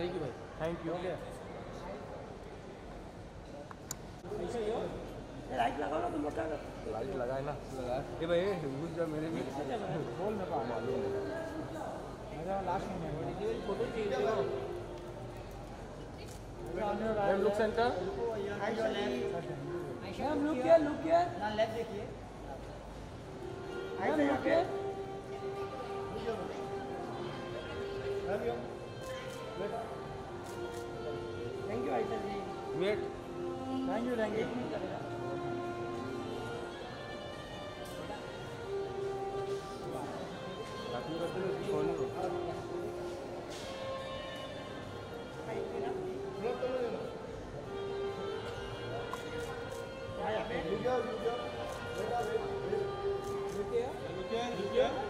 Thank you भाई thank you light लगाओ ना तुम लोग लाइट लगाए ना लगाए ये भाई घुस जा मेरे में बोल मेरे को मालूम है लास्ट में फ़ोटो चाहिए ma'am look centre ma'am look किया लुक किया ना लेफ़्ट देखिए मैम लुक किया thank you ji wait thank you thank you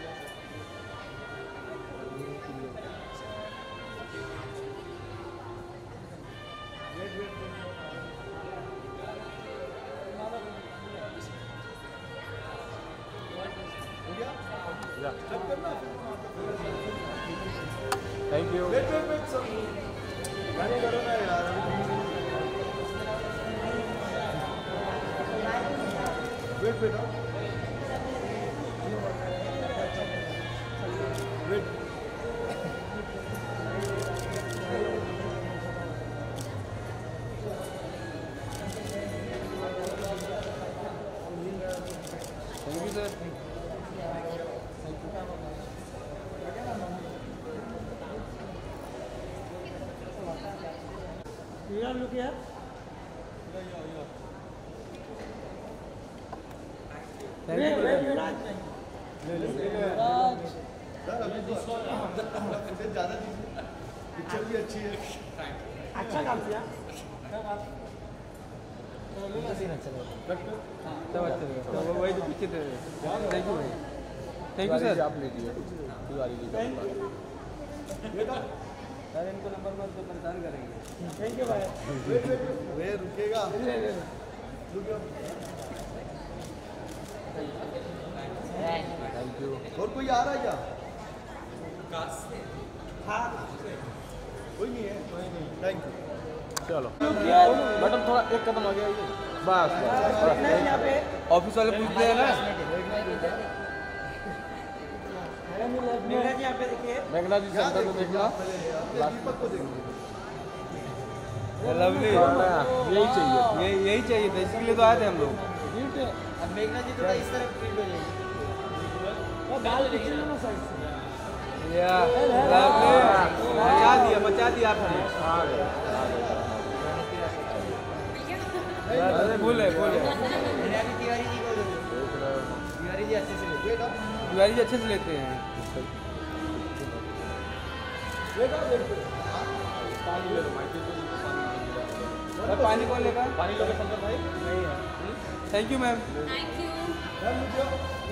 thank you wait you You look here. Thank Wait, you wait, Yuvraj. Yuvraj. पिक्चर भी अच्छी है। अच्छा काम किया। अच्छा लगा तो वही तो पीछे थे। थैंक यू भाई थैंक यू सर आप ले लीजिए तिवारी जी सर इनको नंबर पर तो परेशान करेंगे। थैंक यू भाई वे रुकेगा? थैंक यू और कोई आ रहा है क्या? हाँ। कोई नहीं है? थैंक यू चलो। मैडम थोड़ा एक कदम आगे आइए। बस बस। बस नहीं यहाँ पे। ऑफ़िस वाले पूछते हैं ना? मेघना जी सेंटर में देखना। दीपक को देखो लवली यही चाहिए। ये यही चाहिए था इसके लिए तो आए थे हम लोग। अब मेघना जी थोड़ा इस तरफ़ हो जाएगी या लवली दिया मचा दिया आपने। बोले बोले जी अच्छे से अच्छे लेते हैं। पानी कौन लेगा? पानी लोगे संजय भाई? नहीं है। थैंक यू मैम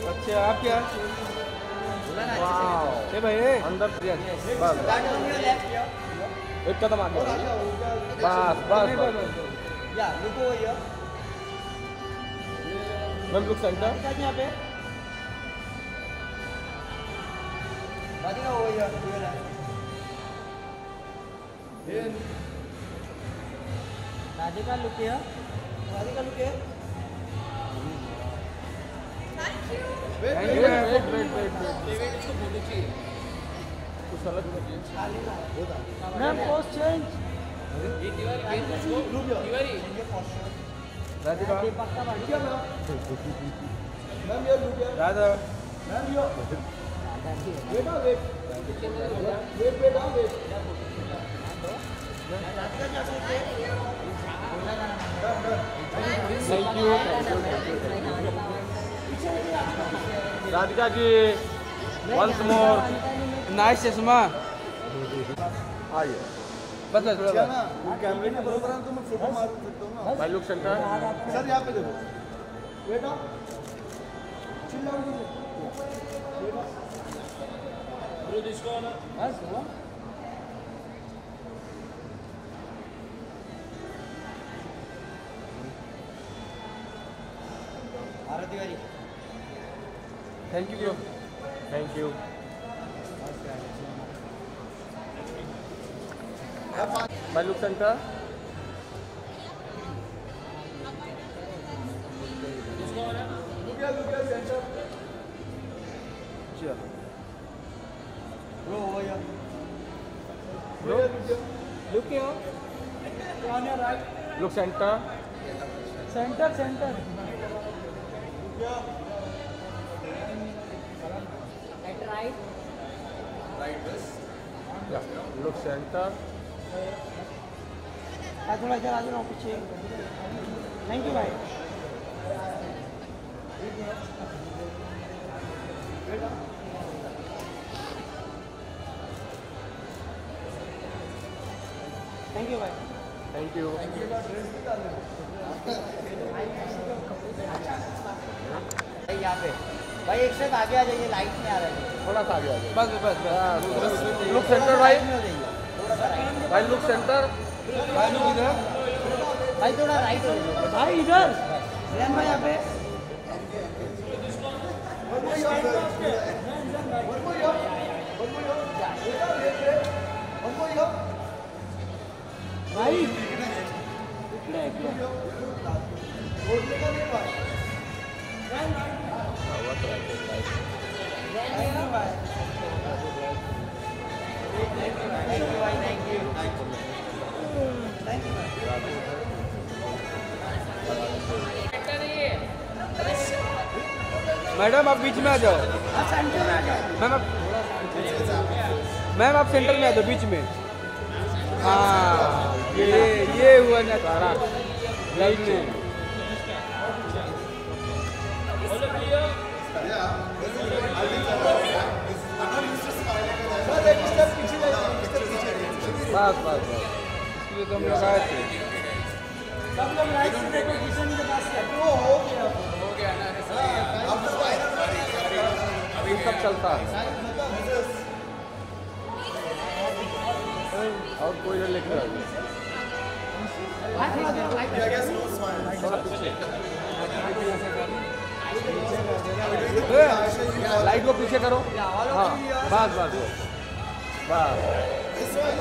अच्छा आप क्या? बोला ना अच्छे से ए भाई अंदर. एक कदम आगे। बस बस look over ma'am look centre यहाँ पे? Radhika over here. to your left. Radhika look here. Radhika look here. Thank you wait wait wait कुछ अलग मैम पोस्ट चेंज राधिका पक्का बात मैम ये लुक है राधा मैम यो वेट ना वेट वेट वेट ना wait thank you Radhika ji once more nice चश्मा आइए। बस बस कैमरे के बरोबर तो मैं फ़ोटो मार सकता हूँ ना। भाई लुक सेंटर सर यहाँ पे देखो। वेट ना चिल डाउन कीजिए वेट ना Bharat Tiwari thank you bro thank you भाई लुक सेंटर लुक लुक है centre. Centre centre. Look centre थोड़ा इधर आ जाओ पीछे। थैंक यू भाई। थैंक यू भाई थैंक यू भाई यहाँ पे। भाई एक स्टेप आगे आ जाइए लाइट में आ रहा है। थोड़ा सा आगे आगे बस बस बस। लुक सेंटर भाई। में हो जाइए। थोड़ा सा राइट भाई लुक सेंटर भाई लुक इधर। भाई थोड़ा राइट हो जाइए। भाई इधर। रैम भाई यहाँ पे। भाई इकडे इकडे थैंक यू भाई। मैडम आप बीच में आ जाओ। में आ जाओ। मैम आप मैम आप सेंटर में आ जाओ बीच में। हाँ ये ये हुआ ना सारा राइट में बस बस बस इसलिए तो हम लोग आए थे। सब लोग राइट से देखो किशन के पास क्या वो हो गया हो गया से ये सब चलता है? और कोई इधर लेके आ लाइट को पीछे करो। हाँ बस बस बस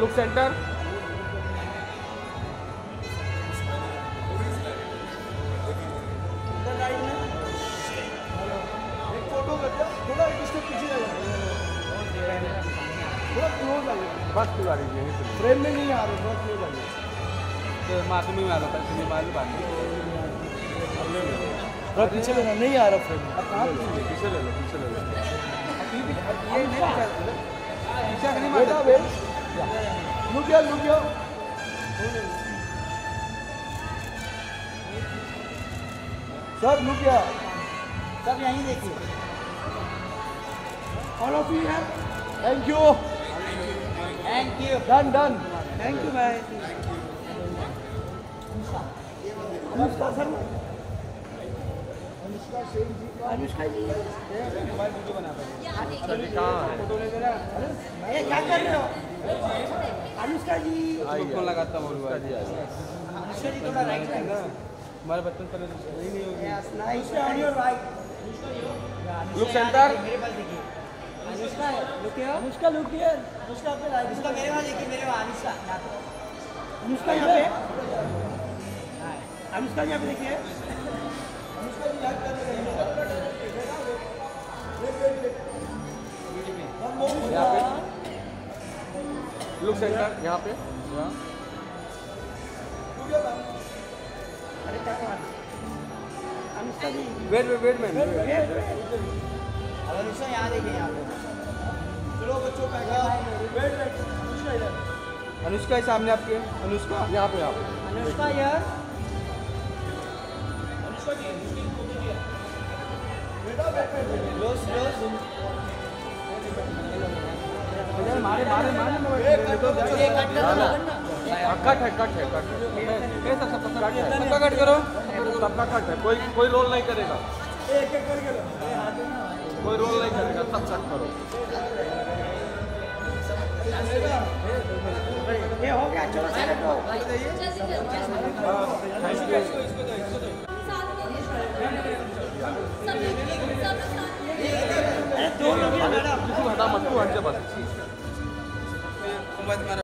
लुक सेंटर बारी यहीं से फ्रेम में नहीं आ रहे बहुत आ तो मातमी में आ रहा था इसलिए मालूम बात पीछे लेना नहीं आ रहा फ्रेम। पीछे ले लो? पीछे ले लो ये नहीं पीछे नहीं लुक या लुक सब यहीं देखिए। All of you thank you thank you done done thank you भाई अनुष्का सर अनुष्का जी कहाँ है ये क्या कर रहे हो? अनुष्का जी कौन लगाता हूँ अनुष्का जी थोड़ा राइट में हमारे बचपन पर नहीं होगी। Nice on your right look centre मेरे पास देखिए। Anushka look here Anushka look here उसका अपने लाइफ इसका मेरे वहाँ देखिए मेरे वहाँ अनुष्का यहाँ पे। अनुष्का यहाँ पे। अनुष्का यहाँ पे देखिए। उसका भी लाइफ करने का यहाँ लुक सेंटर यहाँ पे। अरे Anushka ji. Wait wait wait ma'am Anushka यहाँ देखिए यहाँ पे। चलो बच्चों वेट वेट उसका इधर अनुष्का है सामने आपके। अनुष्का? यहाँ पे यहाँ पे। अनुष्का यार। क्लोज क्लोज मारे मारे मारे कट है कट है कट है। सबका कट करो। सबका कट है। कोई कोई रोल नहीं करेगा। कोई रोल नहीं करेगा सब कट करो। ये हो गया चलो अरे दो लोग हटा मत हट जा बस।